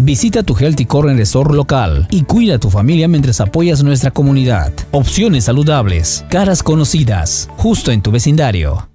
Visita tu Healthy Corner Resort local y cuida a tu familia mientras apoyas nuestra comunidad. Opciones saludables, caras conocidas, justo en tu vecindario.